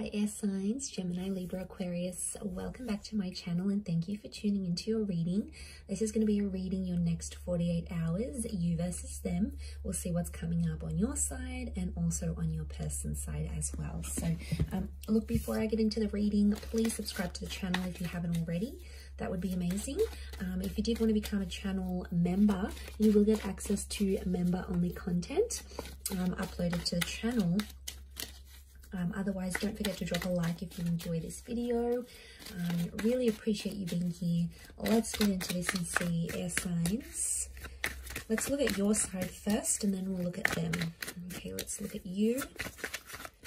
Hi air signs, Gemini, Libra, Aquarius. Welcome back to my channel and thank you for tuning into your reading. This is going to be a reading your next 48 hours, you versus them. We'll see what's coming up on your side and also on your person's side as well. So um, look, before I get into the reading, please subscribe to the channel if you haven't already. That would be amazing. Um, if you did want to become a channel member, you will get access to member-only content um, uploaded to the channel um, otherwise, don't forget to drop a like if you enjoy this video. Um, really appreciate you being here. Let's get into this and see air signs. Let's look at your side first and then we'll look at them. Okay, let's look at you.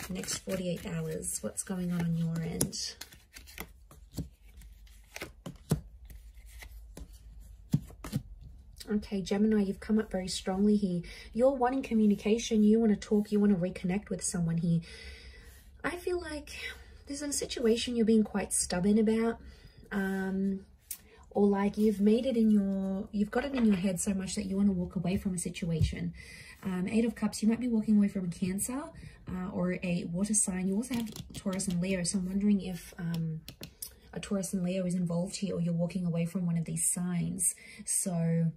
Next 48 hours. What's going on on your end? Okay, Gemini, you've come up very strongly here. You're wanting communication. You want to talk. You want to reconnect with someone here. I feel like there's a situation you're being quite stubborn about. Um, or like you've made it in your, you've got it in your head so much that you want to walk away from a situation. Um, Eight of Cups, you might be walking away from a Cancer uh, or a water sign. You also have Taurus and Leo. So I'm wondering if um, a Taurus and Leo is involved here or you're walking away from one of these signs. So,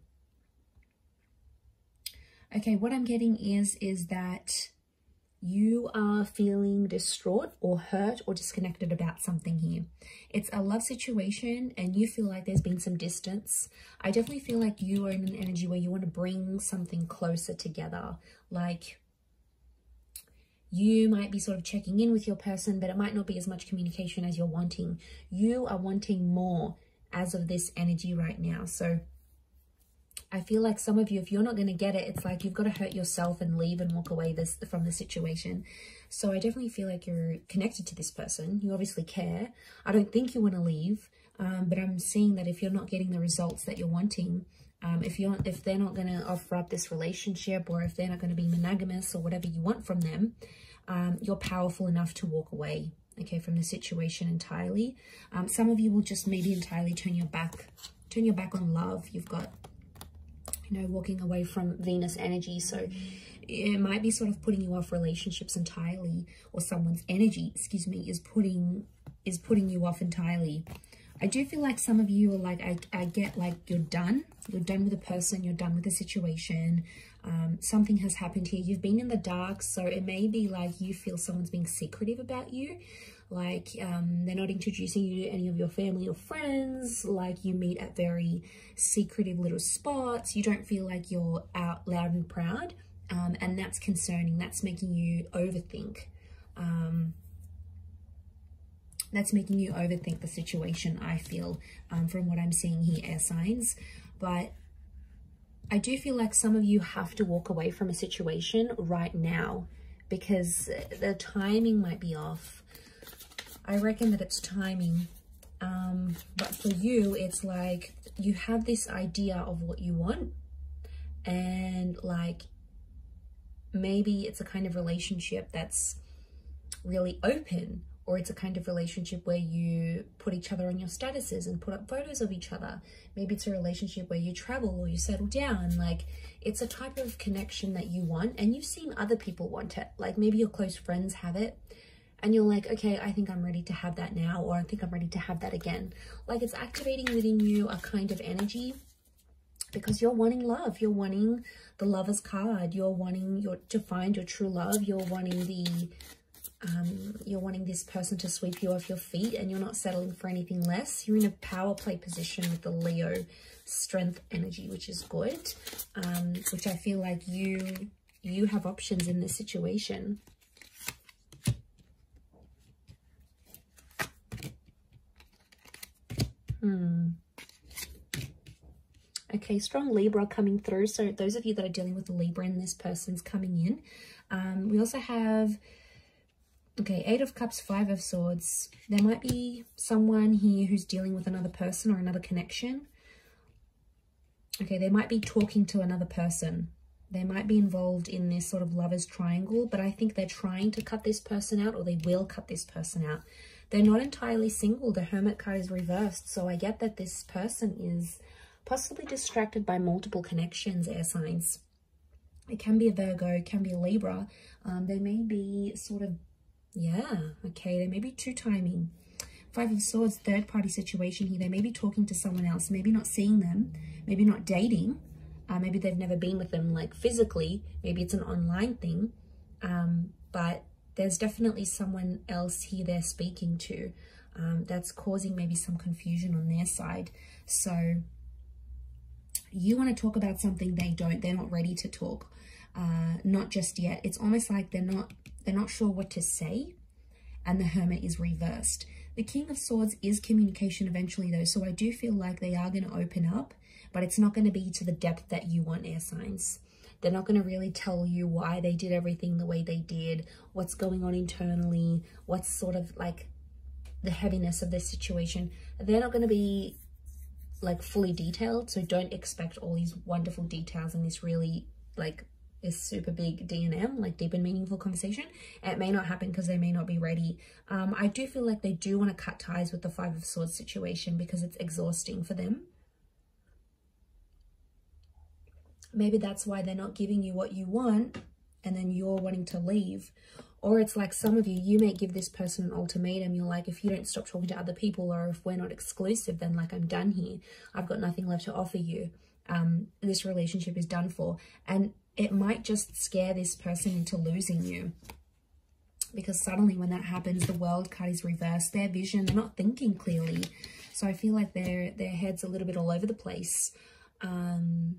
okay, what I'm getting is, is that you are feeling distraught or hurt or disconnected about something here. It's a love situation and you feel like there's been some distance. I definitely feel like you are in an energy where you want to bring something closer together. Like you might be sort of checking in with your person, but it might not be as much communication as you're wanting. You are wanting more as of this energy right now. So I feel like some of you, if you're not going to get it, it's like you've got to hurt yourself and leave and walk away this from the situation. So I definitely feel like you're connected to this person. You obviously care. I don't think you want to leave, um, but I'm seeing that if you're not getting the results that you're wanting, um, if you're if they're not going to offer up this relationship or if they're not going to be monogamous or whatever you want from them, um, you're powerful enough to walk away okay from the situation entirely um, some of you will just maybe entirely turn your back turn your back on love you've got you know, walking away from Venus energy. So it might be sort of putting you off relationships entirely or someone's energy, excuse me, is putting is putting you off entirely. I do feel like some of you are like, I, I get like you're done. You're done with a person. You're done with the situation. Um, something has happened here. You've been in the dark. So it may be like you feel someone's being secretive about you like um, they're not introducing you to any of your family or friends like you meet at very secretive little spots. You don't feel like you're out loud and proud um, and that's concerning. That's making you overthink um, that's making you overthink the situation I feel um, from what I'm seeing here air signs. But I do feel like some of you have to walk away from a situation right now because the timing might be off I reckon that it's timing. Um, but for you, it's like you have this idea of what you want and like maybe it's a kind of relationship that's really open or it's a kind of relationship where you put each other on your statuses and put up photos of each other. Maybe it's a relationship where you travel or you settle down. Like it's a type of connection that you want and you've seen other people want it. Like maybe your close friends have it and you're like, okay, I think I'm ready to have that now, or I think I'm ready to have that again. Like it's activating within you a kind of energy because you're wanting love. You're wanting the lover's card. You're wanting your to find your true love. You're wanting the um, you're wanting this person to sweep you off your feet and you're not settling for anything less. You're in a power play position with the Leo strength energy, which is good, um, which I feel like you you have options in this situation. Hmm. Okay, strong Libra coming through. So those of you that are dealing with Libra and this person's coming in. Um, we also have, okay, Eight of Cups, Five of Swords. There might be someone here who's dealing with another person or another connection. Okay, they might be talking to another person. They might be involved in this sort of lover's triangle, but I think they're trying to cut this person out or they will cut this person out they're not entirely single. The Hermit card is reversed. So I get that this person is possibly distracted by multiple connections, air signs. It can be a Virgo, it can be a Libra. Um, they may be sort of Yeah, okay, they may be two-timing. Five of Swords, third party situation here. They may be talking to someone else, maybe not seeing them, maybe not dating. Uh, maybe they've never been with them like physically. Maybe it's an online thing. Um, but there's definitely someone else here they're speaking to um, that's causing maybe some confusion on their side. So you want to talk about something they don't. They're not ready to talk. Uh, not just yet. It's almost like they're not they're not sure what to say and the hermit is reversed. The King of Swords is communication eventually though, so I do feel like they are going to open up, but it's not going to be to the depth that you want air signs. They're not going to really tell you why they did everything the way they did, what's going on internally, what's sort of like the heaviness of this situation. They're not going to be like fully detailed, so don't expect all these wonderful details and this really like is super big D&M, like deep and meaningful conversation. It may not happen because they may not be ready. Um, I do feel like they do want to cut ties with the Five of Swords situation because it's exhausting for them. Maybe that's why they're not giving you what you want and then you're wanting to leave. Or it's like some of you, you may give this person an ultimatum. You're like, if you don't stop talking to other people or if we're not exclusive, then like I'm done here. I've got nothing left to offer you. Um, this relationship is done for. And it might just scare this person into losing you because suddenly when that happens the world card is reversed their vision they're not thinking clearly so i feel like their their head's a little bit all over the place um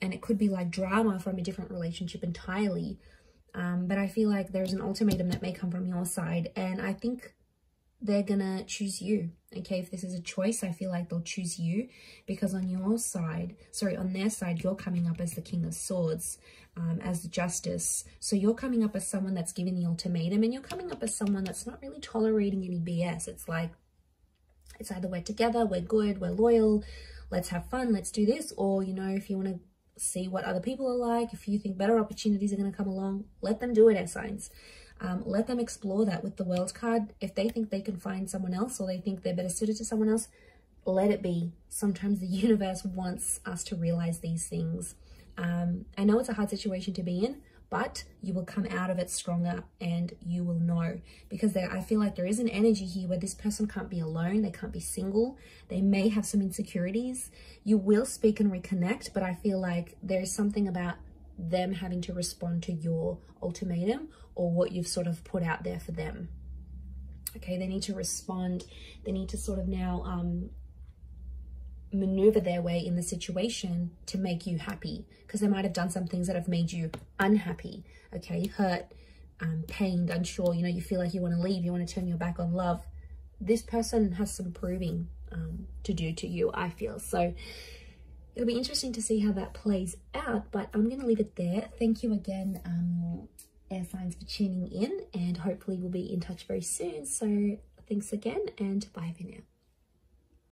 and it could be like drama from a different relationship entirely. Um but i feel like there's an ultimatum that may come from your side and i think they're gonna choose you okay? If this is a choice i feel like they'll choose you because on your side sorry on their side you're coming up as the king of swords um, as the justice. So you're coming up as someone that's giving the ultimatum and you're coming up as someone that's not really tolerating any bs it's like it's either we're together we're good we're loyal let's have fun let's do this or you know if you want to see what other people are like if you think better opportunities are going to come along let them do it as signs um, let them explore that with the world card. If they think they can find someone else or they think they're better suited to someone else, let it be. Sometimes the universe wants us to realize these things. Um, I know it's a hard situation to be in, but you will come out of it stronger and you will know because there I feel like there is an energy here where this person can't be alone they can't be single they may have some insecurities you will speak and reconnect but I feel like there is something about them having to respond to your ultimatum or what you've sort of put out there for them. Okay, they need to respond. They need to sort of now um, maneuver their way in the situation to make you happy because they might have done some things that have made you unhappy, okay, hurt, um, pained, unsure, you know, you feel like you want to leave, you want to turn your back on love. This person has some proving um, to do to you, I feel. So it'll be interesting to see how that plays out, but I'm to leave it there. Thank you again, um, air signs, for tuning in, and hopefully we'll be in touch very soon. So thanks again, and bye for now.